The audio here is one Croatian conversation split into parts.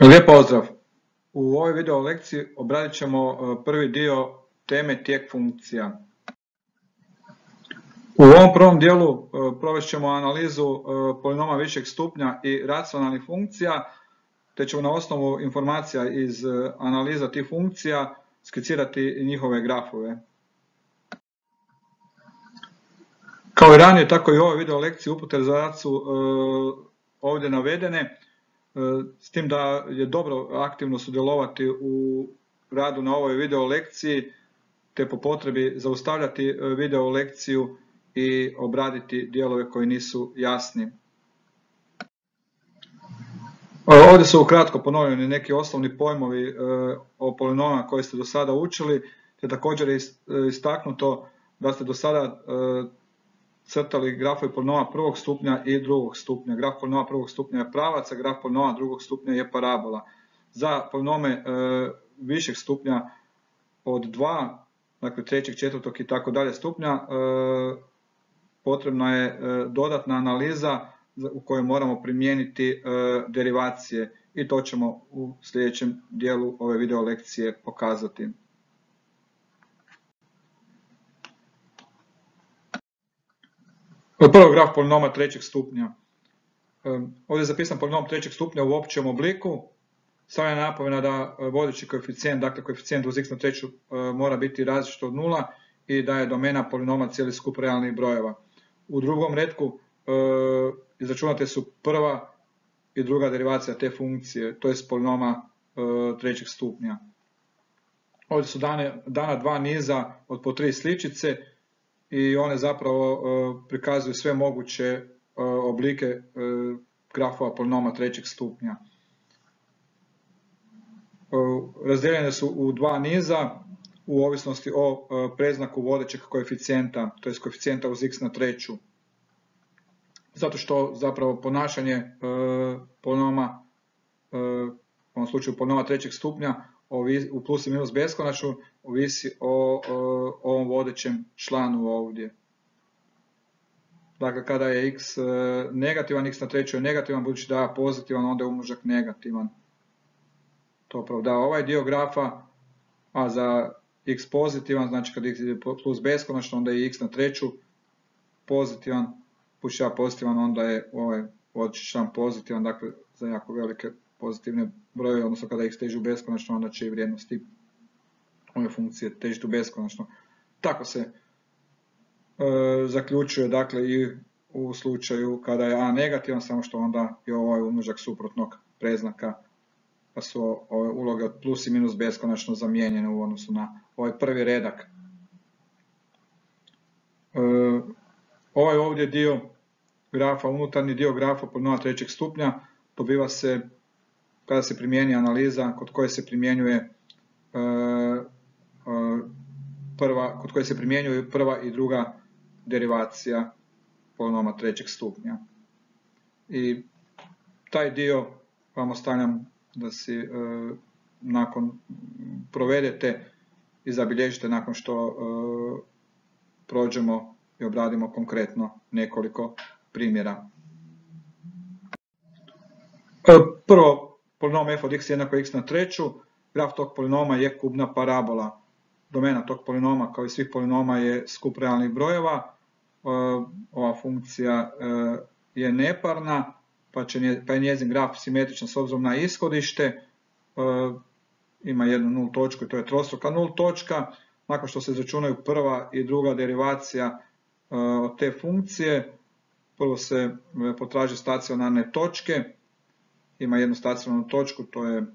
Lijep pozdrav! U ovoj video lekciji obradit ćemo e, prvi dio teme tijek funkcija. U ovom prvom dijelu e, provest ćemo analizu e, polinoma višeg stupnja i racionalnih funkcija, te ćemo na osnovu informacija iz analiza tih funkcija skicirati njihove grafove. Kao i ranije, tako i u ovoj video lekciji upute za su ovdje navedene. S tim da je dobro aktivno sudjelovati u radu na ovoj video lekciji, te po potrebi zaustavljati e, video lekciju i obraditi dijelove koji nisu jasni. E, ovdje su ukratko ponovljeni neki osnovni pojmovi e, o polinomima koje ste do sada učili, te također je istaknuto da ste do sada crtali grafovi polinoma prvog stupnja i drugog stupnja. Graf polinoma prvog stupnja je pravac, a graf polinoma drugog stupnja je parabola. Za polinome e, višeg stupnja od 2, dakle trećeg, četvrtog i tako dalje stupnja, e, potrebna je e, dodatna analiza u kojoj moramo primijeniti derivacije i to ćemo u sljedećem dijelu ove video lekcije pokazati. Prvo graf polinoma trećeg stupnja. Ovdje je zapisan polinom trećeg stupnja u općem obliku. Stavljena napomena da e, vodeći koeficijent, dakle koeficijent uz x na treću e, mora biti različit od nula i da je domena polinoma cijeli skup realnih brojeva. U drugom redku e, izračunate su prva i druga derivacija te funkcije, to je polinoma trećeg stupnja. Ovdje su dana dva niza od po tri sličice i one zapravo e, prikazuju sve moguće e, oblike e, grafova polinoma trećeg stupnja. Razdijeljene su u dva niza u ovisnosti o preznaku vodećeg koeficijenta, to je koeficijenta uz x na treću. Zato što zapravo ponašanje polinoma, u ovom slučaju polinoma trećeg stupnja, u plus i minus beskonačnu ovisi o, ovom vodećem članu ovdje. Dakle, kada je x e, negativan, x na trećoj je negativan, budući da je pozitivan, onda je umnožak negativan. To opravdava ovaj dio grafa, a za x pozitivan, znači kada x ide plus beskonačno, onda je x na treću pozitivan, budući da pozitivan, onda je ovaj vodeći član pozitivan, dakle za jako velike pozitivne brojeve, odnosno kada ih stežu beskonačno, onda će i vrijednosti ove funkcije težiti beskonačno. Tako se e, zaključuje dakle i u slučaju kada je a negativan, samo što onda je ovaj umnožak suprotnog preznaka, pa su ove uloge od plus i minus beskonačno zamijenjene u odnosu na ovaj prvi redak. E, ovaj ovdje dio grafa, unutarnji dio grafa pod nova trećeg stupnja, dobiva se kada se primijeni analiza kod koje se primjenjuje e, prva, kod koje se primjenjuje prva i druga derivacija polinoma trećeg stupnja. I taj dio vam ostavljam da si e, nakon provedete i zabilježite nakon što prođemo i obradimo konkretno nekoliko primjera. Prvo, polinom f od x jednako x na treću, graf tog polinoma je kubna parabola. Domena tog polinoma kao i svih polinoma je skup realnih brojeva. E, ova funkcija e, je neparna, pa, pa je njezin graf simetričan s obzirom na ishodište. E, ima jednu nul točku i to je trostruka nul točka. Nakon što se izračunaju prva i druga derivacija te funkcije, prvo se potraži stacionarne točke, ima jednu stacionarnu točku, to je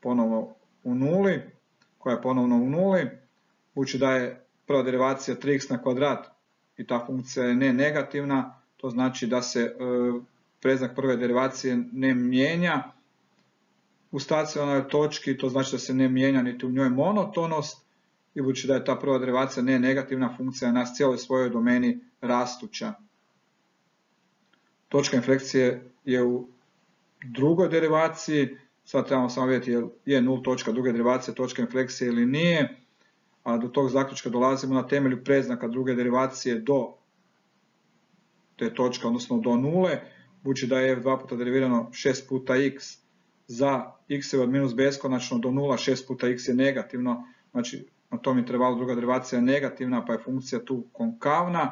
ponovno u nuli, koja je ponovno u nuli, budući da je prva derivacija 3x na kvadrat i ta funkcija je ne negativna, to znači da se e, preznak prve derivacije ne mijenja. U stacionarnoj točki, to znači da se ne mijenja niti u njoj monotonost, i budući da je ta prva derivacija ne negativna, funkcija na cijeloj svojoj domeni rastuća. Točka inflekcije je u drugoj derivaciji, sad trebamo samo vidjeti je, je nul točka druge derivacije točka infleksije ili nije, a do tog zaključka dolazimo na temelju preznaka druge derivacije do te točke, odnosno do nule, budući da je f2 puta derivirano 6 puta x, za x od minus beskonačno do 0, 6 puta x je negativno, znači na tom intervalu druga derivacija je negativna pa je funkcija tu konkavna.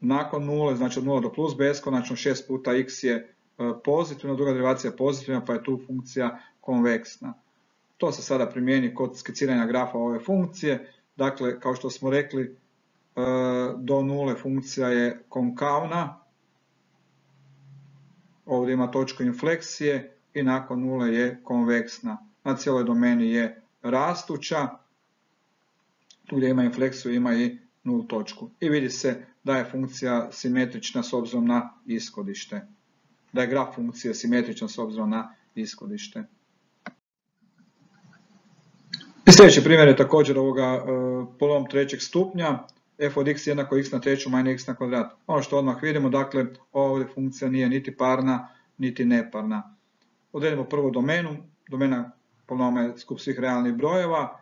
Nakon 0, znači od 0 do plus beskonačno 6 puta x je e, pozitivna, druga derivacija je pozitivna pa je tu funkcija konveksna. To se sada primijeni kod skiciranja grafa ove funkcije. Dakle, kao što smo rekli, e, do nule funkcija je konkavna. Ovdje ima točku infleksije i nakon nule je konveksna. Na cijeloj domeni je rastuća. Tu gdje ima infleksiju ima i nul točku. I vidi se da je funkcija simetrična s obzirom na ishodište. Da je graf funkcije simetričan s obzirom na ishodište. I sljedeći primjer je također ovoga e, polom trećeg stupnja, f od x jednako x na treću manje x na kvadrat. Ono što odmah vidimo, dakle, ovdje funkcija nije niti parna, niti neparna. Odredimo prvo domenu, domena poloma je skup svih realnih brojeva,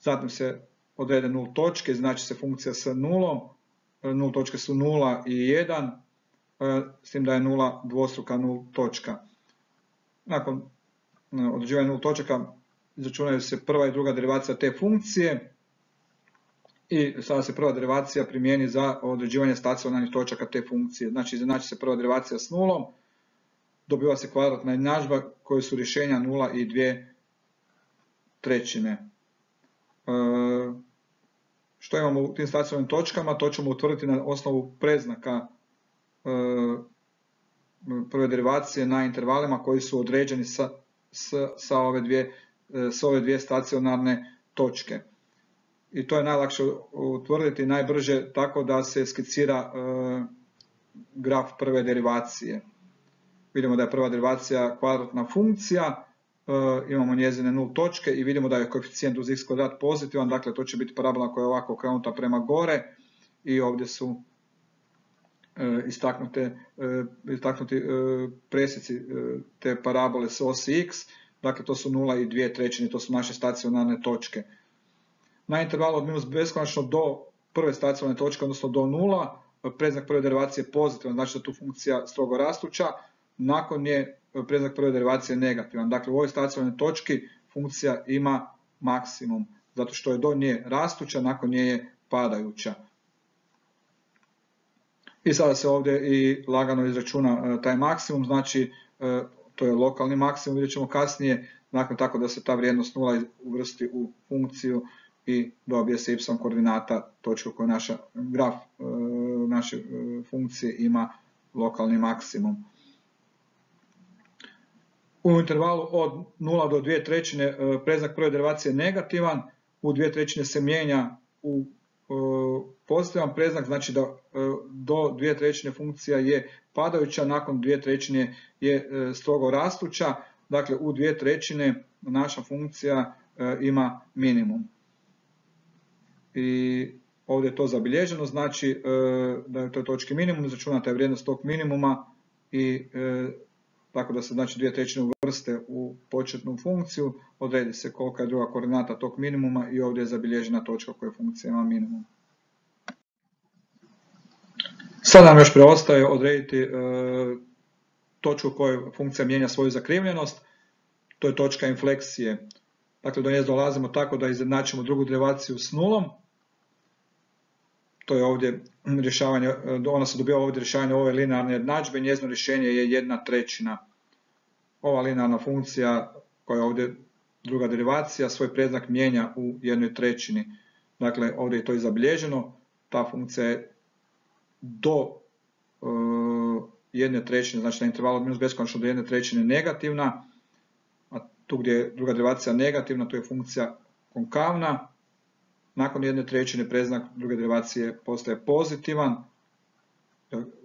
zatim se odrede nul točke, znači se funkcija sa nulom, e, nul točke su 0 i 1, e, s tim da je nula dvostruka nul točka. Nakon određivanja nul točaka izračunaju se prva i druga derivacija te funkcije i sada se prva derivacija primijeni za određivanje stacionarnih točaka te funkcije. Znači izjednači se prva derivacija s nulom, dobiva se kvadratna jednadžba koje su rješenja 0 i 2 trećine. E, što imamo u tim stacionarnim točkama, to ćemo utvrditi na osnovu preznaka e, prve derivacije na intervalima koji su određeni sa, sa ove dvije s ove dvije stacionarne točke. I to je najlakše utvrditi najbrže tako da se skicira e, graf prve derivacije. Vidimo da je prva derivacija kvadratna funkcija, e, imamo njezine nul točke i vidimo da je koeficijent uz x kvadrat pozitivan, dakle to će biti parabola koja je ovako okrenuta prema gore i ovdje su istaknuti presjeci te parabole s osi x Dakle, to su 0 i 2 trećine, to su naše stacionarne točke. Na intervalu od minus beskonačno do prve stacionarne točke, odnosno do 0, preznak prve derivacije je pozitivan, znači da tu funkcija strogo rastuća, nakon je preznak prve derivacije negativan. Dakle, u ovoj stacionarnoj točki funkcija ima maksimum, zato što je do nje rastuća, nakon nje je padajuća. I sada se ovdje i lagano izračuna e, taj maksimum, znači e, to je lokalni maksimum, vidjet ćemo kasnije, nakon tako da se ta vrijednost nula uvrsti u funkciju i dobije se y koordinata točka koja naša graf e, naše e, funkcije ima lokalni maksimum. U intervalu od 0 do 2 trećine e, preznak prve derivacije je negativan, u 2 trećine se mijenja u pozitivan preznak, znači da do dvije trećine funkcija je padajuća, nakon dvije trećine je e, strogo rastuća, dakle u dvije trećine naša funkcija e, ima minimum. I ovdje je to zabilježeno, znači e, da je to točki minimum, izračunata je vrijednost tog minimuma i tako da se znači dvije trećine uvrste u početnu funkciju, odredi se kolika je druga koordinata tog minimuma i ovdje je zabilježena točka koja funkcija ima minimum. Sada nam još preostaje odrediti e, točku u kojoj funkcija mijenja svoju zakrivljenost, to je točka infleksije. Dakle, do nje dolazimo tako da izjednačimo drugu derivaciju s nulom. To je ovdje rješavanje, ona se dobija ovdje rješavanje ove linearne jednadžbe, njezino rješenje je jedna trećina. Ova linearna funkcija koja je ovdje druga derivacija, svoj preznak mijenja u jednoj trećini. Dakle, ovdje je to i zabilježeno, ta funkcija je do e, jedne trećine, znači na intervalu od minus beskonačno do jedne trećine negativna, a tu gdje je druga derivacija negativna, tu je funkcija konkavna. Nakon jedne trećine preznak druge derivacije postaje pozitivan,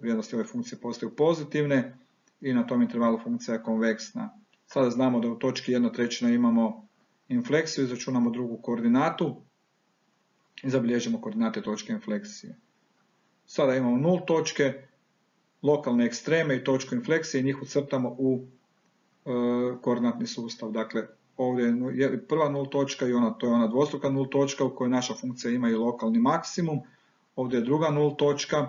vrijednosti ove funkcije postaju pozitivne i na tom intervalu funkcija je konveksna. Sada znamo da u točki jedna trećina imamo infleksiju, izračunamo drugu koordinatu i zabilježimo koordinate točke infleksije. Sada imamo nul točke, lokalne ekstreme i točku infleksije i njih ucrtamo u e, koordinatni sustav. Dakle, ovdje je prva nul točka i ona, to je ona dvostruka nul točka u kojoj naša funkcija ima i lokalni maksimum. Ovdje je druga nul točka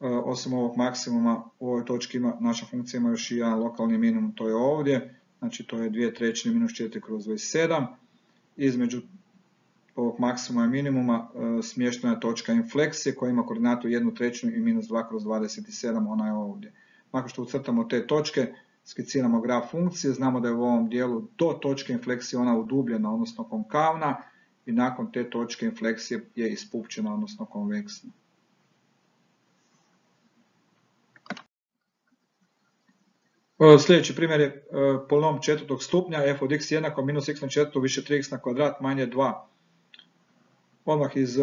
osim ovog maksimuma u ovoj točki ima, naša funkcija ima još i jedan lokalni minimum, to je ovdje, znači to je 2 trećine minus 4 kroz 27, između ovog maksimuma i minimuma e, smještena je točka infleksije koja ima koordinatu 1 trećinu i minus 2 kroz 27, ona je ovdje. Nakon što ucrtamo te točke, skiciramo graf funkcije, znamo da je u ovom dijelu do točke infleksije ona udubljena, odnosno konkavna, i nakon te točke infleksije je ispupčena, odnosno konveksna. E, sljedeći primjer je e, polinom četvrtog stupnja f od x jednako minus x na četvrtu više 3x na kvadrat manje 2. Odmah iz e,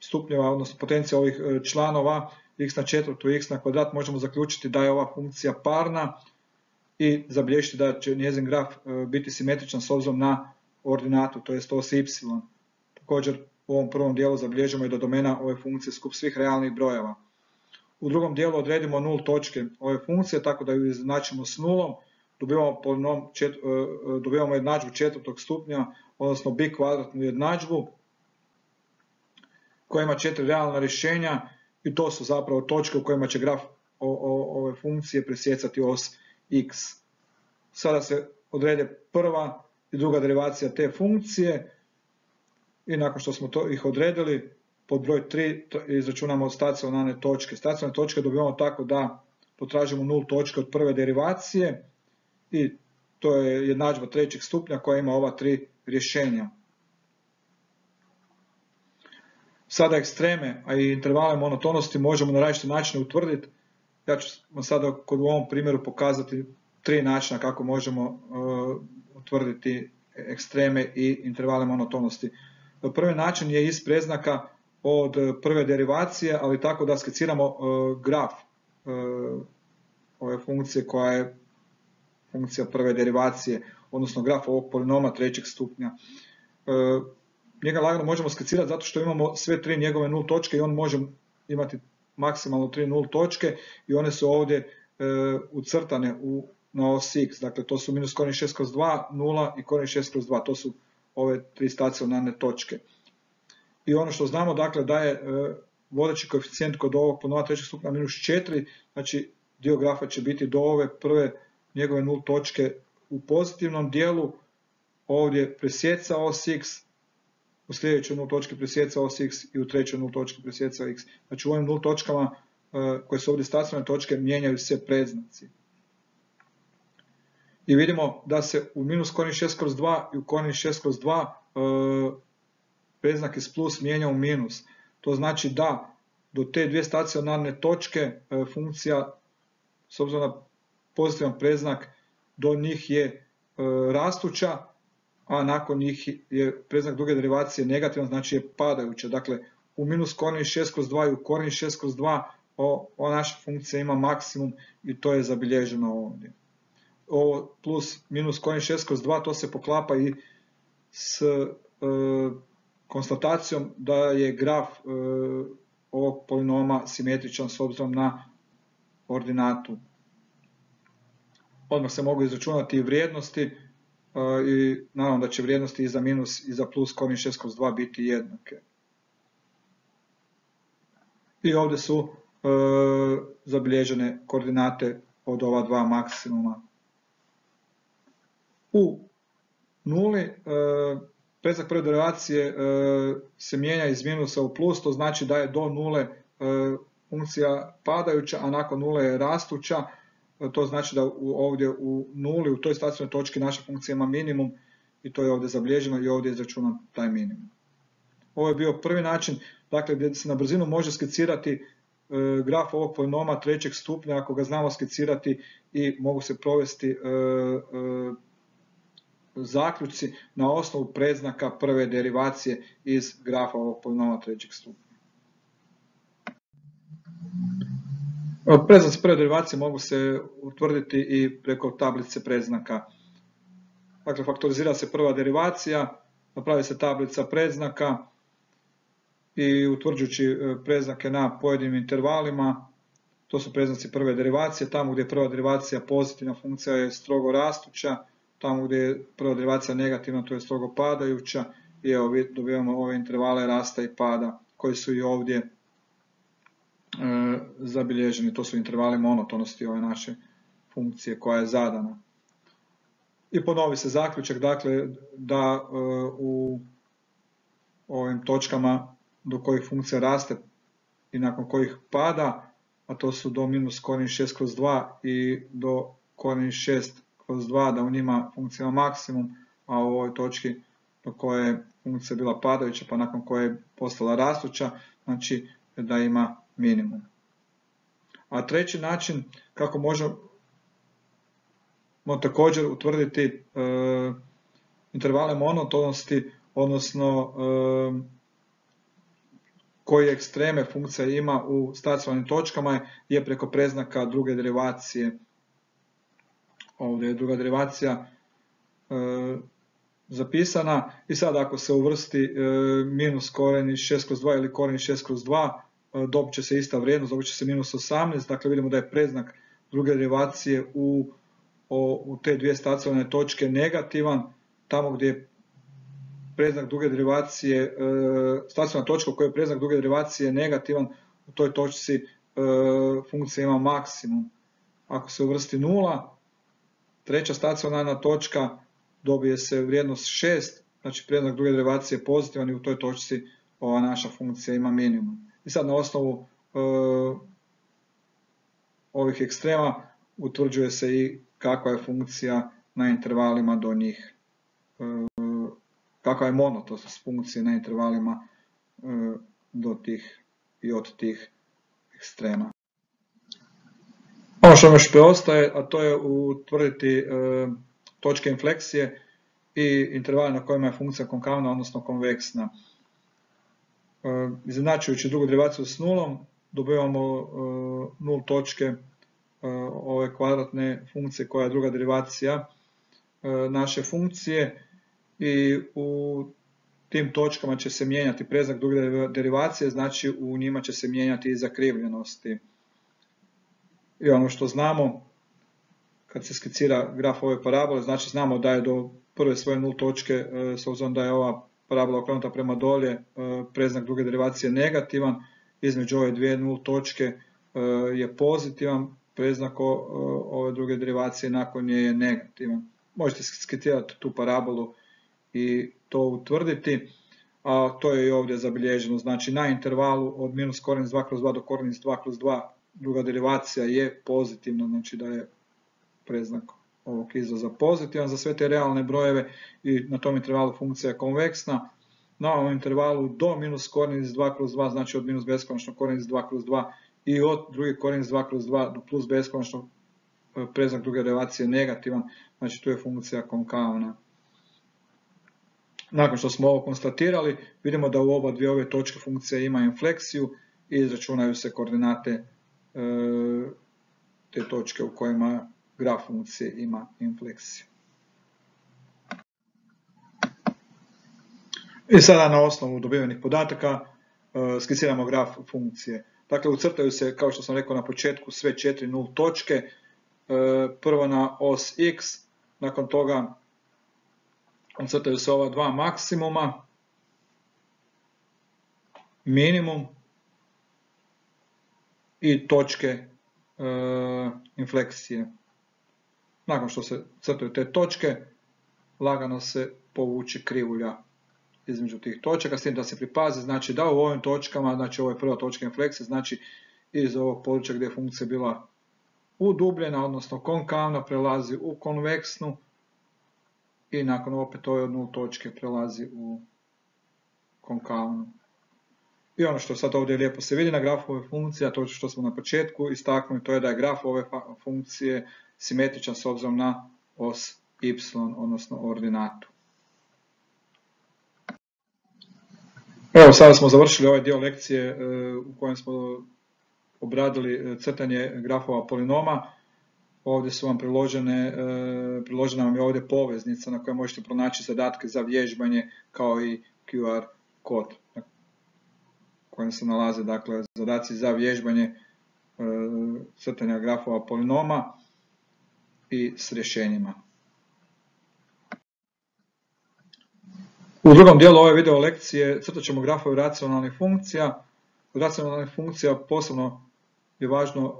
stupnjeva, odnosno potencija ovih članova x na četvrtu x na kvadrat možemo zaključiti da je ova funkcija parna i zabilježiti da će njezin graf biti simetričan s obzirom na ordinatu, to je os y. Također u ovom prvom dijelu zabilježimo i da domena ove funkcije skup svih realnih brojeva. U drugom dijelu odredimo nul točke ove funkcije, tako da ju izjednačimo s nulom, dobivamo, polinom, čet, e, e, dobivamo jednadžbu četvrtog stupnja, odnosno bi kvadratnu jednadžbu, koja ima četiri realna rješenja i to su zapravo točke u kojima će graf ove funkcije presjecati os x. Sada se odrede prva i druga derivacija te funkcije i nakon što smo to, ih odredili, pod broj 3 izračunamo stacionarne točke. Stacionarne točke dobivamo tako da potražimo nul točke od prve derivacije i to je jednadžba trećeg stupnja koja ima ova tri rješenja. Sada ekstreme, a i intervale monotonosti možemo na različite načine utvrditi. Ja ću vam sada kod u ovom primjeru pokazati tri načina kako možemo uh, utvrditi ekstreme i intervale monotonosti. Prvi način je iz preznaka od prve derivacije, ali tako da skiciramo e, graf e, ove funkcije koja je funkcija prve derivacije, odnosno graf ovog polinoma trećeg stupnja. E, njega lagano možemo skicirati zato što imamo sve tri njegove nul točke i on može imati maksimalno tri nul točke i one su ovdje ucrtane u, na os x, dakle to su minus korin 6 kroz 2, 0 i korin 6 kroz 2, to su ove tri stacionarne točke. I ono što znamo dakle da je e, vodeći koeficijent kod ovog ponova trećeg stupnja minus 4, znači dio grafa će biti do ove prve njegove nul točke u pozitivnom dijelu, ovdje presjeca os x, u sljedećoj nul točki presjeca os x i u trećoj nul točki presjeca x. Znači u ovim nul točkama e, koje su ovdje stacionarne točke mijenjaju se predznaci. I vidimo da se u minus korin 6 kroz 2 i u korin 6 kroz 2 predznak iz plus mijenja u minus. To znači da do te dvije stacionarne točke e, funkcija, s obzirom na pozitivan predznak, do njih je e, rastuća, a nakon njih je predznak druge derivacije negativan, znači je padajuća. Dakle, u minus korin 6 kroz 2 i u korin 6 kroz 2 ova naša funkcija ima maksimum i to je zabilježeno ovdje. Ovo plus minus korin 6 kroz 2 to se poklapa i s e, konstatacijom da je graf e, ovog polinoma simetričan s obzirom na ordinatu. Odmah se mogu izračunati i vrijednosti e, i naravno da će vrijednosti i za minus i za plus korin 6 kroz 2 biti jednake. I ovdje su e, zabilježene koordinate od ova dva maksimuma. U nuli Predzak prve derivacije e, se mijenja iz minusa u plus, to znači da je do nule e, funkcija padajuća, a nakon nule je rastuća. E, to znači da ovdje u nuli, u toj stacionoj točki naša funkcija ima minimum i to je ovdje zabilježeno i ovdje je taj minimum. Ovo je bio prvi način, dakle gdje se na brzinu može skicirati graf ovog polinoma trećeg stupnja ako ga znamo skicirati i mogu se provesti zaključci na osnovu predznaka prve derivacije iz grafa ovog polinoma trećeg stupnja. Predznaci prve derivacije mogu se utvrditi i preko tablice predznaka. Dakle, faktorizira se prva derivacija, napravi se tablica predznaka i utvrđujući e, predznake na pojedinim intervalima, to su predznaci prve derivacije, tamo gdje je prva derivacija pozitivna funkcija je strogo rastuća, tamo gdje je prva derivacija negativna, to je strogo padajuća i evo dobivamo ove intervale rasta i pada koji su i ovdje zabilježeni. To su intervali monotonosti ove naše funkcije koja je zadana. I ponovi se zaključak, dakle, da e, u ovim točkama do kojih funkcija raste i nakon kojih pada, a to su do minus korijen 6 kroz 2 i do korijen 6 kroz 2, da u njima funkcija ima maksimum, a u ovoj točki do koje je funkcija bila padajuća, pa nakon koje je postala rastuća, znači da ima minimum. A treći način kako možemo također utvrditi e, intervale monotonosti, odnosno e, koje ekstreme funkcija ima u stacionarnim točkama je preko preznaka druge derivacije. Ovdje je druga derivacija e, zapisana i sad ako se uvrsti e, minus koren 6 kroz 2 ili koren 6 kroz 2, e, dobit će se ista vrijednost, dobit će se minus 18, dakle vidimo da je preznak druge derivacije u, u te dvije stacionarne točke negativan, tamo gdje je preznak druge derivacije, e, točka u kojoj je preznak druge derivacije negativan, u toj točci funkcija ima maksimum. Ako se uvrsti nula, treća stacionarna točka dobije se vrijednost 6, znači prednak druge derivacije je pozitivan i u toj točci ova naša funkcija ima minimum. I sad na osnovu e, ovih ekstrema utvrđuje se i kakva je funkcija na intervalima do njih. E, kakva je monotost funkcije na intervalima e, do tih i od tih ekstrema. Ono što još preostaje, a to je utvrditi točke infleksije i intervali na kojima je funkcija konkavna, odnosno konveksna. E, izjednačujući drugu derivaciju s nulom, dobivamo e, nul točke e, ove kvadratne funkcije koja je druga derivacija naše funkcije i u tim točkama će se mijenjati preznak druge derivacije, znači u njima će se mijenjati i zakrivljenosti. I ono što znamo, kad se skicira graf ove parabole, znači znamo da je do prve svoje nul točke, s obzirom da je ova parabola okrenuta prema dolje, e, preznak druge derivacije negativan, između ove dvije nul točke e, je pozitivan, preznak ove druge derivacije nakon nje je negativan. Možete skitirati tu parabolu i to utvrditi, a to je i ovdje zabilježeno. Znači na intervalu od minus koren 2 kroz 2 do koren 2 kroz 2 druga derivacija je pozitivna, znači da je preznak ovog izraza pozitivan za sve te realne brojeve i na tom intervalu funkcija je konveksna. Na ovom intervalu do minus korijen iz 2 kroz 2, znači od minus beskonačno korijen iz 2 kroz 2 i od drugi korijen iz 2 kroz 2 do plus beskonačno e, preznak druge relacije negativan, znači tu je funkcija konkavna. Nakon što smo ovo konstatirali, vidimo da u oba dvije ove točke funkcija ima infleksiju i izračunaju se koordinate e, te točke u kojima graf funkcije ima infleksiju. I sada na osnovu dobivenih podataka e, skiciramo graf funkcije. Dakle, ucrtaju se, kao što sam rekao na početku, sve četiri nul točke. E, prvo na os x, nakon toga ucrtaju se ova dva maksimuma, minimum i točke e, infleksije. Nakon što se crtaju te točke, lagano se povući krivulja između tih točaka, s tim da se pripazi, znači da u ovim točkama, znači ovo je prva točka infleksije, znači iz ovog područja gdje je funkcija bila udubljena, odnosno konkavna, prelazi u konveksnu i nakon opet ove od nul točke prelazi u konkavnu. I ono što sad ovdje lijepo se vidi na grafu ove funkcije, to što smo na početku istaknuli, to je da je graf ove funkcije simetričan s obzirom na os y, odnosno ordinatu. Evo, sada smo završili ovaj dio lekcije e, u kojem smo obradili e, crtanje grafova polinoma. Ovdje su vam priložene, e, priložena vam je ovdje poveznica na kojoj možete pronaći zadatke za vježbanje kao i QR kod na kojem se nalaze dakle, zadaci za vježbanje crtanja grafova polinoma i s rješenjima. U drugom dijelu ove video lekcije crtat ćemo grafove racionalnih funkcija, racionalnih funkcija posebno je važno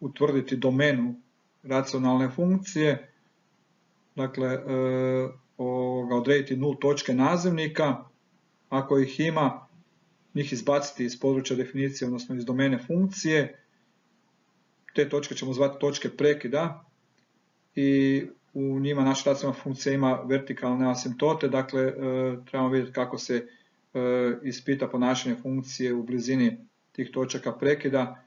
utvrditi domenu racionalne funkcije, dakle odrediti nul točke nazivnika, ako ih ima, njih izbaciti iz područja definicije, odnosno iz domene funkcije, te točke ćemo zvati točke prekida i u njima naša racionalna funkcija ima vertikalne asimtote, dakle e, trebamo vidjeti kako se e, ispita ponašanje funkcije u blizini tih točaka prekida,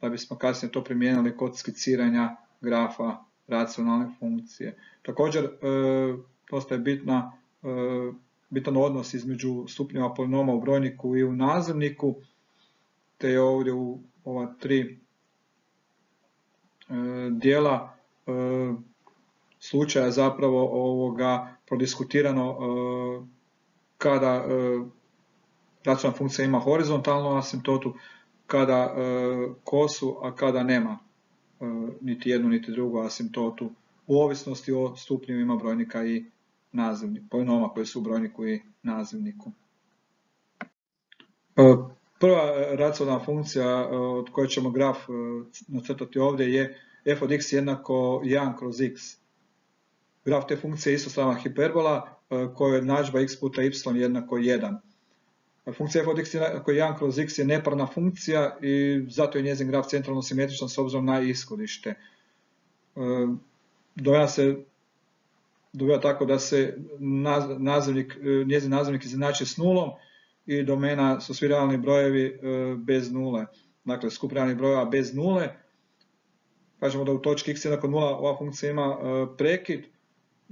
da bismo kasnije to primijenili kod skiciranja grafa racionalne funkcije. Također, e, dosta je bitna, bitan odnos između stupnjeva polinoma u brojniku i u nazivniku, te je ovdje u ova tri dijela slučaja zapravo ovoga prodiskutirano e, kada e, racionalna funkcija ima horizontalnu asimtotu, kada e, kosu, a kada nema niti jednu niti drugu asimtotu u ovisnosti o stupnjevima brojnika i nazivnika, polinoma koji su u brojniku i nazivniku. Prva racionalna funkcija od koje ćemo graf nacrtati ovdje je f od x jednako 1 kroz x. Graf te funkcije je istostrana hiperbola e, kojoj je nađba x puta y jednako 1. Funkcija f od x jednako 1 kroz x je neparna funkcija i zato je njezin graf centralno simetričan s obzirom na ishodište. E, dobiva se dobiva tako da se e, njezin nazivnik izjednači s nulom i domena su svi realni brojevi bez nule. Dakle, skup realnih brojeva bez nule. Kažemo da u točki x jednako 0 ova funkcija ima prekid,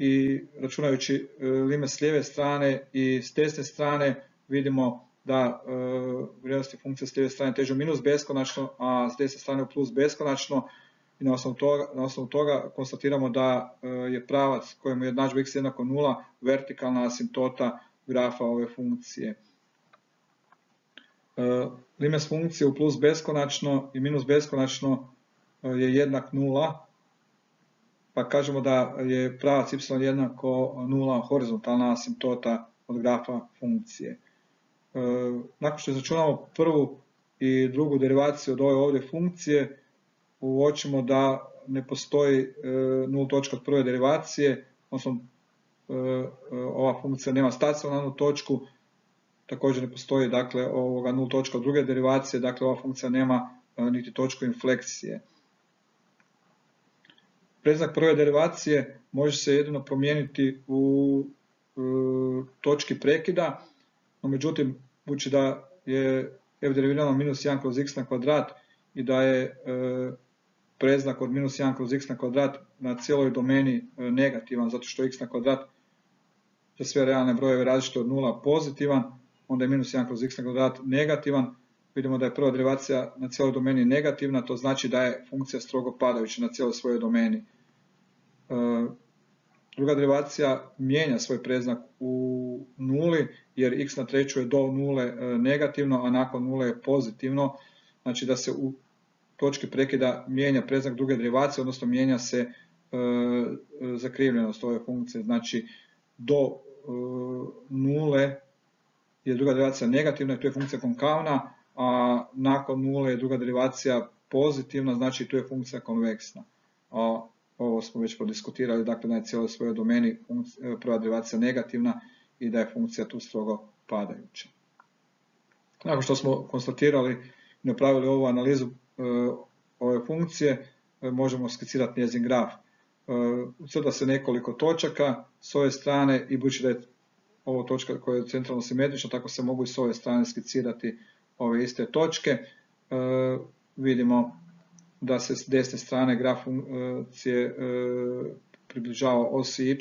i računajući e, limit s lijeve strane i s desne strane vidimo da e, vrijednosti funkcije s lijeve strane težu minus beskonačno, a s desne strane u plus beskonačno i na osnovu toga, na osnovu toga konstatiramo da e, je pravac kojemu je jednadžba x jednako nula vertikalna asimptota grafa ove funkcije. Limit funkcije u plus beskonačno i minus beskonačno je jednak nula, pa kažemo da je pravac y jednako nula horizontalna asimptota od grafa funkcije. E, nakon što izračunamo prvu i drugu derivaciju od ove ovdje funkcije, uočimo da ne postoji e, nul točka od prve derivacije, odnosno e, ova funkcija nema stacionarnu točku, također ne postoji dakle ovoga nul točka od druge derivacije, dakle ova funkcija nema niti točku infleksije. Predznak prve derivacije može se jedino promijeniti u točki prekida, no međutim, budući da je f derivirano minus 1 kroz x na kvadrat i da je e, predznak od minus 1 kroz x na kvadrat na cijeloj domeni e, negativan, zato što x na kvadrat za sve realne brojeve različite od nula pozitivan, onda je minus 1 kroz x na kvadrat negativan, vidimo da je prva derivacija na cijeloj domeni negativna, to znači da je funkcija strogo padajuća na cijeloj svojoj domeni. E, druga derivacija mijenja svoj preznak u nuli, jer x na treću je do nule e, negativno, a nakon nule je pozitivno. Znači da se u točki prekida mijenja preznak druge derivacije, odnosno mijenja se e, zakrivljenost ove funkcije. Znači do nule je druga derivacija negativna i tu je funkcija konkavna, a nakon nule je druga derivacija pozitivna, znači tu je funkcija konveksna. A ovo smo već podiskutirali, dakle na je cijeloj svojoj domeni prva derivacija negativna i da je funkcija tu strogo padajuća. Nakon što smo konstatirali i napravili ovu analizu e, ove funkcije, e, možemo skicirati njezin graf. E, ucrta se nekoliko točaka s ove strane i budući da je ovo točka koja je centralno simetrična, tako se mogu i s ove strane skicirati ove iste točke. E, vidimo da se s desne strane graf funkcije e, približava osi y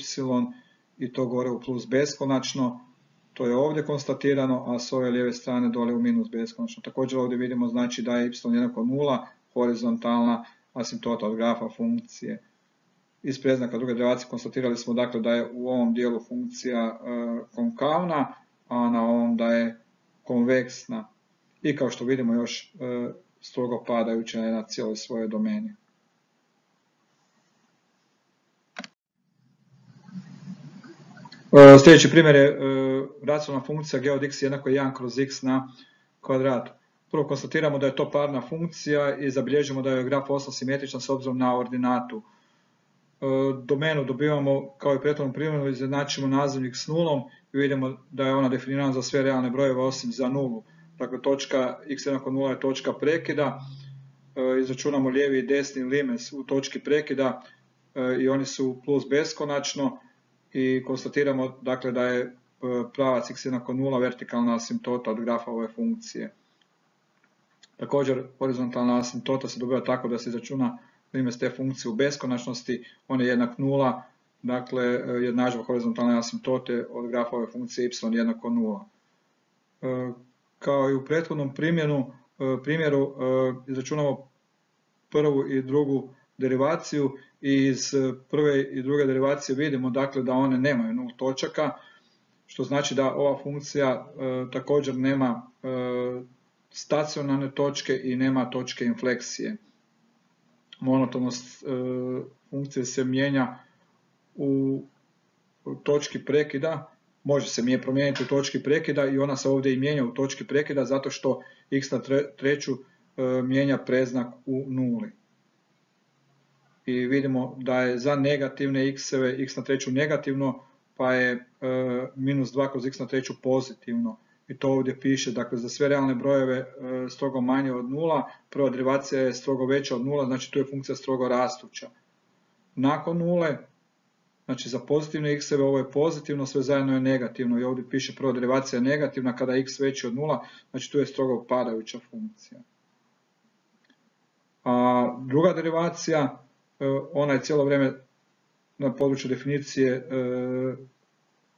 i to gore u plus beskonačno. To je ovdje konstatirano, a s ove lijeve strane dole u minus beskonačno. Također ovdje vidimo znači da je y jednako nula, horizontalna asimptota od grafa funkcije. Iz preznaka druge derivacije konstatirali smo dakle da je u ovom dijelu funkcija e, konkavna, a na ovom da je konveksna i kao što vidimo još e, strogo padajuća na cijeloj svojoj domeni. E, sljedeći primjer je e, racionalna funkcija g od x jednako 1 kroz x na kvadrat. Prvo konstatiramo da je to parna funkcija i zabilježimo da je graf osla simetričan s obzirom na ordinatu. Domenu dobivamo kao i prethodnom primjeru, izjednačimo nazivnik s nulom i vidimo da je ona definirana za sve realne brojeve osim za nulu dakle točka x jednako 0 je točka prekida, e, izračunamo lijevi i desni limes u točki prekida e, i oni su plus beskonačno i konstatiramo dakle da je e, pravac x jednako 0 vertikalna asimptota od grafa ove funkcije. Također horizontalna asimptota se dobiva tako da se izračuna limes te funkcije u beskonačnosti, on je jednak 0, dakle jednažba horizontalne asimptote od grafa ove funkcije y jednako 0 kao i u prethodnom primjenu, e, primjeru e, izračunamo prvu i drugu derivaciju i iz prve i druge derivacije vidimo dakle da one nemaju nul točaka, što znači da ova funkcija također nema stacionarne točke i nema točke infleksije. Monotonost e, funkcije se mijenja u točki prekida, može se mije promijeniti u točki prekida i ona se ovdje i mijenja u točki prekida zato što x na treću e, mijenja preznak u nuli. I vidimo da je za negativne x-eve x na treću negativno, pa je e, minus 2 kroz x na treću pozitivno i to ovdje piše, dakle za sve realne brojeve e, strogo manje od nula, prva derivacija je strogo veća od nula, znači tu je funkcija strogo rastuća. Nakon nule, znači za pozitivne x-eve ovo je pozitivno, sve zajedno je negativno i ovdje piše prva derivacija je negativna kada je x veći od nula, znači tu je strogo padajuća funkcija. A druga derivacija, e, ona je cijelo vrijeme na području definicije e,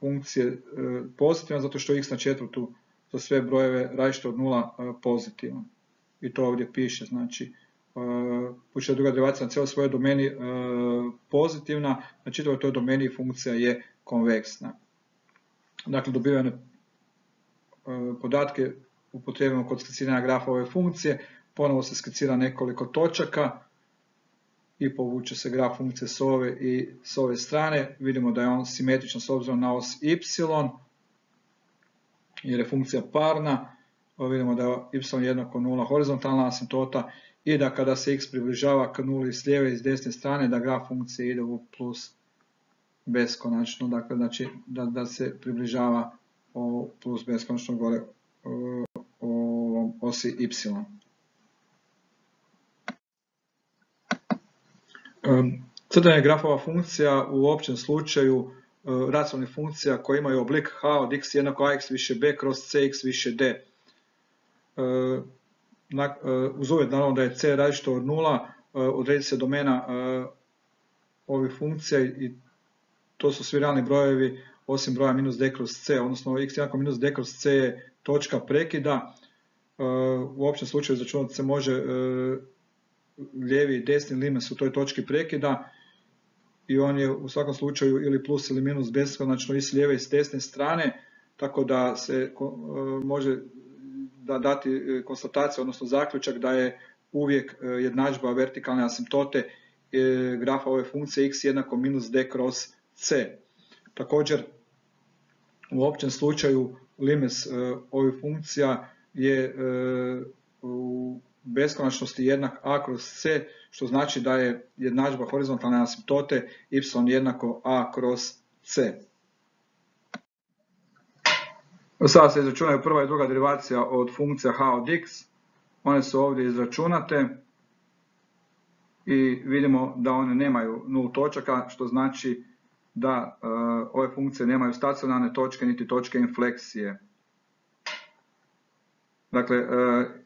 funkcije pozitivna zato što x na četvrtu za sve brojeve različite od nula e, pozitivan. I to ovdje piše, znači budući druga derivacija na cijeloj svojoj domeni e, pozitivna, na čitavoj toj domeni funkcija je konveksna. Dakle, dobivene e, podatke upotrebimo kod skiciranja grafa ove funkcije, ponovo se skicira nekoliko točaka i povuče se graf funkcije s ove i s ove strane. Vidimo da je on simetričan s obzirom na os y, jer je funkcija parna, vidimo da je y jednako 0 horizontalna asimptota i da kada se x približava k nuli s lijeve i s desne strane da graf funkcije ide u plus beskonačno, dakle da, se približava o plus beskonačno gore o, osi y. Crtanje grafova funkcija u općem slučaju E, racionalnih funkcija koje imaju oblik h od x jednako ax više b kroz cx više d. E, e, uz uvjet naravno da je c različito od nula, odredi se domena ovih funkcija i to su svi realni brojevi osim broja minus d kroz c, odnosno x jednako minus d kroz c je točka prekida. U općem slučaju začunati se može lijevi i desni limes u toj točki prekida i on je u svakom slučaju ili plus ili minus beskonačno i s lijeve i s desne strane, tako da se e, može da dati e, konstataciju, odnosno zaključak da je uvijek e, jednadžba vertikalne asimptote grafa ove funkcije x jednako minus d kroz c. Također, u općem slučaju limes ovih funkcija je u beskonačnosti jednak a kroz c, što znači da je jednadžba horizontalne asimptote y jednako a kroz c. Sada se izračunaju prva i druga derivacija od funkcija h od x. One su ovdje izračunate i vidimo da one nemaju nul točaka, što znači da e, ove funkcije nemaju stacionarne točke niti točke infleksije. Dakle, e,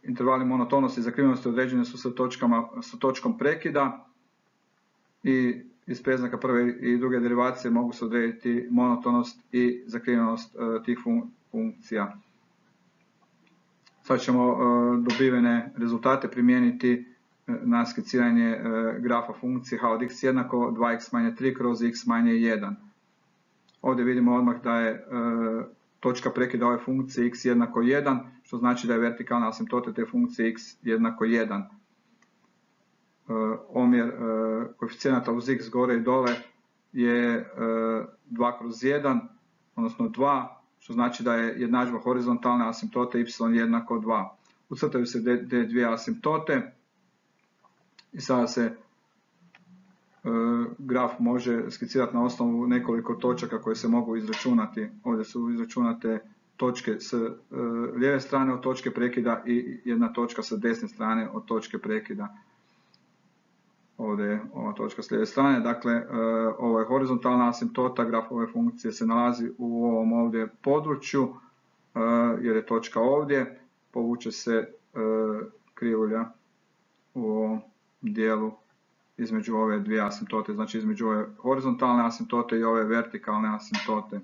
intervali monotonosti i zakrivenosti određeni su sa, točkama, sa točkom prekida i iz preznaka prve i druge derivacije mogu se odrediti monotonost i zakrivenost e, tih funkcija. Sad ćemo e, dobivene rezultate primijeniti na skiciranje grafa funkcije h od x jednako 2x manje 3 kroz x manje 1. Ovdje vidimo odmah da je točka prekida ove funkcije x jednako 1, što znači da je vertikalna asimptota te funkcije x jednako 1. E, omjer e, koeficijenata uz x gore i dole je 2 e, kroz 1, odnosno 2, što znači da je jednadžba horizontalne asimptote y jednako 2. ucrtaju se dvije asimptote i sada se e, graf može skicirati na osnovu nekoliko točaka koje se mogu izračunati. Ovdje su izračunate točke s e, lijeve strane od točke prekida i jedna točka sa desne strane od točke prekida. Ovdje je ova točka s lijeve strane, dakle e, ovo je horizontalna asimptota, graf ove funkcije se nalazi u ovom ovdje području jer je točka ovdje, povuče se krivulja u ovom dijelu između ove dvije asimptote, znači između ove horizontalne asimptote i ove vertikalne asimptote.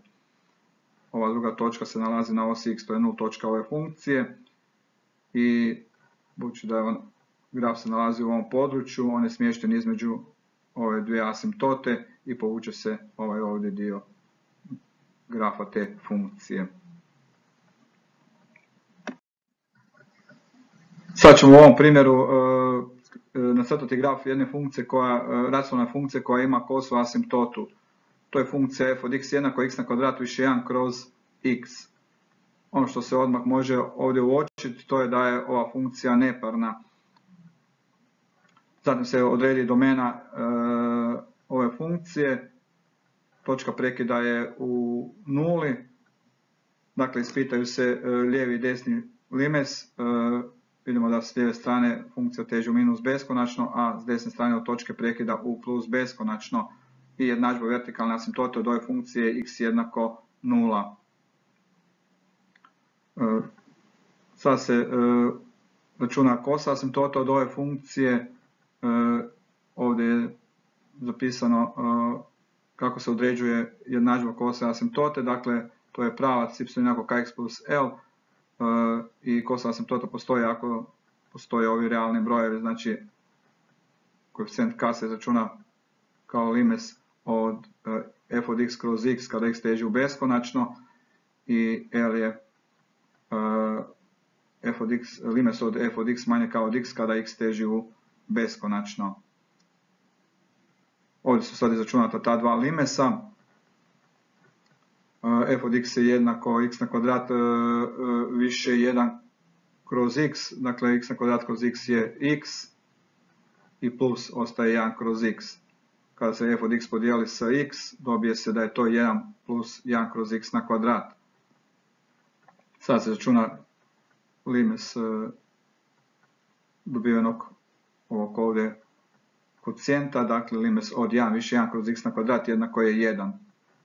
Ova druga točka se nalazi na osi x, to je 0 točka ove funkcije i budući da je on, graf se nalazi u ovom području, on je smješten između ove dvije asimptote i povuče se ovaj ovdje dio grafa te funkcije. Sad ćemo u ovom primjeru E, nacrtati graf jedne funkcije koja, e, racionalne funkcije koja ima kosu asimptotu. To je funkcija f od x jednako x na kvadrat više 1 kroz x. Ono što se odmah može ovdje uočiti to je da je ova funkcija neparna. Zatim se odredi domena e, ove funkcije. Točka prekida je u nuli. Dakle, ispitaju se lijevi i desni limes vidimo da s lijeve strane funkcija teži u minus beskonačno, a s desne strane od točke prekida u plus beskonačno i jednadžba vertikalne asimptote od ove funkcije x jednako 0. E, sad se e, računa kosa asimptota od ove funkcije, e, ovdje je zapisano kako se određuje jednadžba kosa asimptote, dakle to je pravac y jednako kx plus l, i kosa asimptota postoji ako postoje ovi realni brojevi, znači koeficijent k se izračuna kao limes od e, f od x kroz x kada x teži u beskonačno i L je e, f od limes od f od x manje kao od x kada x teži u beskonačno. Ovdje su sad izračunata ta dva limesa f od x je jednako x na kvadrat e, e, više 1 kroz x, dakle x na kvadrat kroz x je x i plus ostaje 1 kroz x. Kada se f od x podijeli sa x, dobije se da je to 1 plus 1 kroz x na kvadrat. Sad se računa limes e, dobivenog ovog ovdje kocijenta, dakle limes od 1 više 1 kroz x na kvadrat jednako je 1.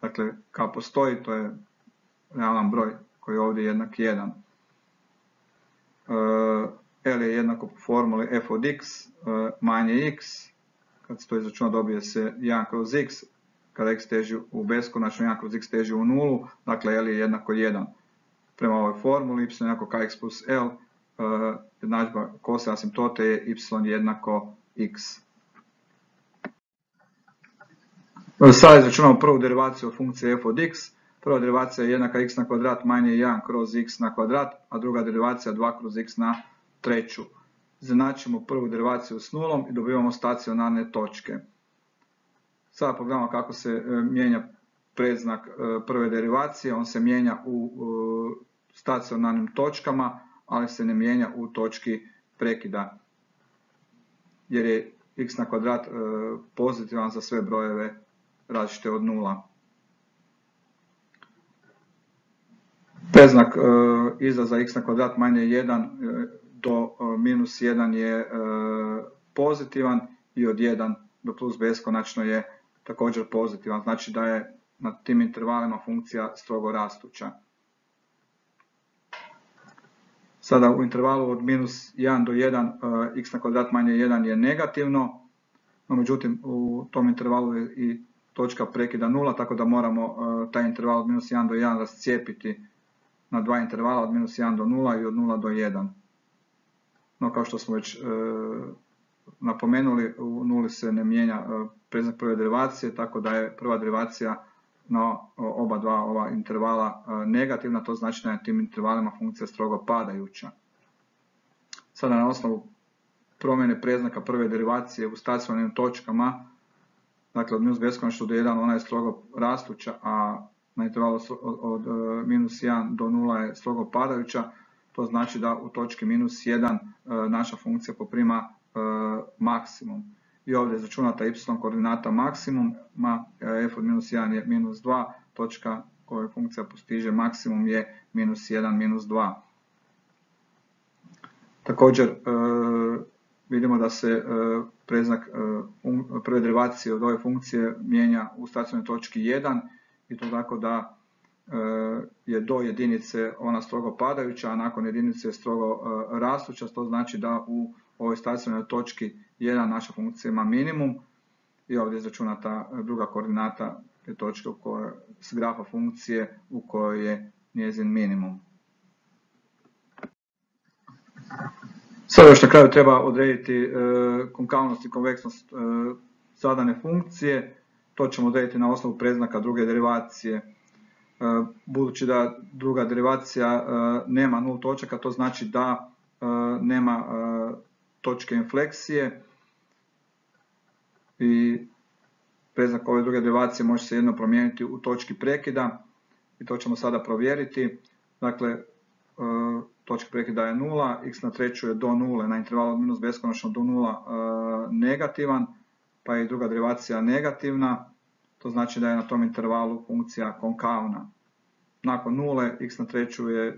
Dakle, kao postoji, to je realan broj koji je ovdje jednak 1. E, L je jednako po formuli f od x e, manje x. Kad se to izračuna dobije se 1 kroz x. Kada x teži u beskonačno, 1 kroz x teži u nulu. Dakle, L je jednako 1. Prema ovoj formuli y jednako kx plus L. E, jednadžba kose asimptote je y jednako x. Sada izračunamo prvu derivaciju funkcije f od x. Prva derivacija je jednaka x na kvadrat manje 1 kroz x na kvadrat, a druga derivacija 2 kroz x na treću. Izjednačimo prvu derivaciju s nulom i dobivamo stacionarne točke. Sada pogledamo kako se e, mijenja predznak prve derivacije. On se mijenja u stacionarnim točkama, ali se ne mijenja u točki prekida. Jer je x na kvadrat e, pozitivan za sve brojeve različite od nula. Preznak e, izraza x na kvadrat manje 1 e, do minus 1 je pozitivan i od 1 do plus beskonačno je također pozitivan. Znači da je na tim intervalima funkcija strogo rastuća. Sada u intervalu od minus 1 do 1 x na kvadrat manje 1 je negativno, no međutim u tom intervalu je i točka prekida nula, tako da moramo e, taj interval od minus 1 do 1 rascijepiti na dva intervala od minus 1 do 0 i od 0 do 1. No kao što smo već e, napomenuli, u nuli se ne mijenja e, preznak prve derivacije, tako da je prva derivacija na oba dva ova intervala negativna, to znači da je na tim intervalima funkcija strogo padajuća. Sada na osnovu promjene preznaka prve derivacije u stacionarnim točkama dakle od minus beskonačno do 1 ona je strogo rastuća, a na intervalu od, e, minus 1 do 0 je strogo padajuća, to znači da u točki minus 1 naša funkcija poprima maksimum. I ovdje je začunata y koordinata maksimum, f od minus 1 je minus 2, točka koju funkcija postiže maksimum je minus 1, minus 2. Također vidimo da se preznak prve derivacije od ove funkcije mijenja u stacionoj točki 1 i to tako da je do jedinice ona strogo padajuća, a nakon jedinice je strogo rastuća, to znači da u ovoj stacionoj točki 1 naša funkcija ima minimum i ovdje je izračunata druga koordinata te točke s grafa funkcije u kojoj je njezin minimum. Sada još na kraju treba odrediti e, konkavnost i konveksnost e, zadane funkcije. To ćemo odrediti na osnovu preznaka druge derivacije. E, budući da druga derivacija nema nul točaka, to znači da nema točke infleksije i preznak ove druge derivacije može se jedno promijeniti u točki prekida i to ćemo sada provjeriti. Dakle, točka prekida je 0, x na treću je do 0, na intervalu od minus beskonačno do 0 negativan, pa je i druga derivacija negativna, to znači da je na tom intervalu funkcija konkavna. Nakon 0, x na treću je e,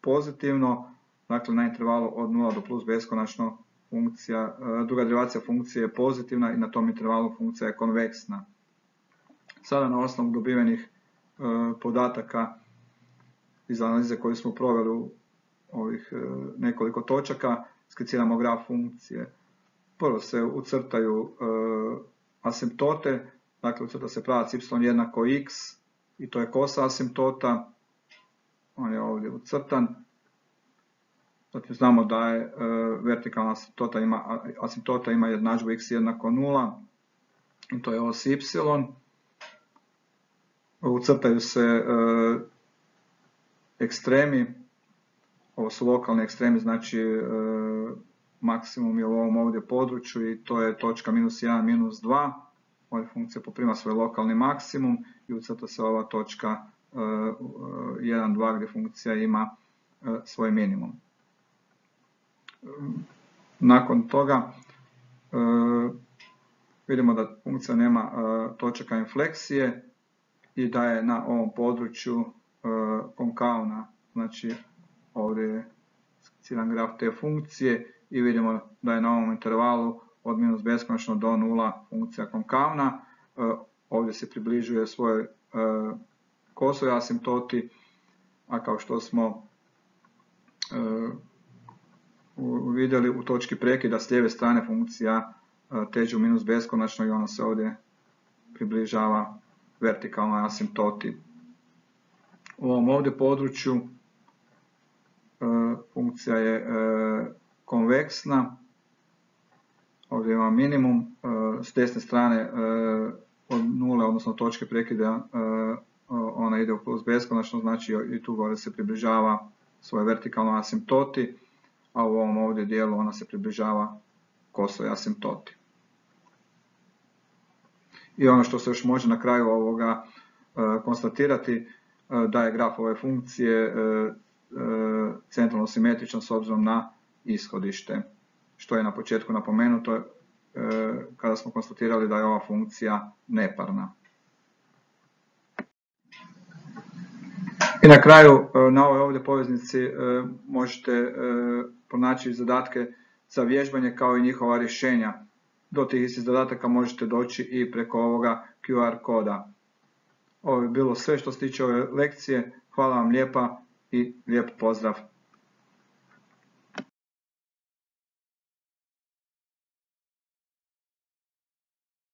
pozitivno, dakle na intervalu od 0 do plus beskonačno funkcija, e, druga derivacija funkcije je pozitivna i na tom intervalu funkcija je konveksna. Sada na osnovu dobivenih e, podataka iz analize koju smo proveli u ovih e, nekoliko točaka, skiciramo graf funkcije. Prvo se ucrtaju asimptote, dakle ucrta se pravac y jednako x i to je kosa asimptota, on je ovdje ucrtan, Zatim znamo da je e, vertikalna asimptota ima, asimptota ima jednadžbu x jednako 0 i to je os y. Ucrtaju se e, ekstremi, ovo su lokalni ekstremi, znači e, maksimum je u ovom ovdje području i to je točka minus 1, minus 2. Ovdje funkcija poprima svoj lokalni maksimum i ucrta se ova točka 1, 2 gdje funkcija ima svoj minimum. Nakon toga e, vidimo da funkcija nema e, točaka infleksije i da je na ovom području e, konkavna. Znači ovdje je skiciran graf te funkcije i vidimo da je na ovom intervalu od minus beskonačno do nula funkcija konkavna. Ovdje se približuje svojoj kosoj asimptoti, a kao što smo vidjeli u točki prekida s lijeve strane funkcija e, teže u minus beskonačno i ona se ovdje približava vertikalnoj asimptoti. U ovom ovdje području e, funkcija je e, konveksna, ovdje ima minimum, s desne strane od nule, odnosno točke prekida, ona ide u plus beskonačno, znači i tu gore se približava svoje vertikalnoj asimptoti a u ovom ovdje dijelu ona se približava kosoj asimptoti. I ono što se još može na kraju ovoga e, konstatirati e, da je graf ove funkcije e, centralno simetričan s obzirom na ishodište, što je na početku napomenuto kada smo konstatirali da je ova funkcija neparna. I na kraju na ovoj ovdje poveznici možete pronaći zadatke za vježbanje kao i njihova rješenja. Do tih istih zadataka možete doći i preko ovoga QR koda. Ovo je bilo sve što se tiče ove lekcije. Hvala vam lijepa i lijep pozdrav.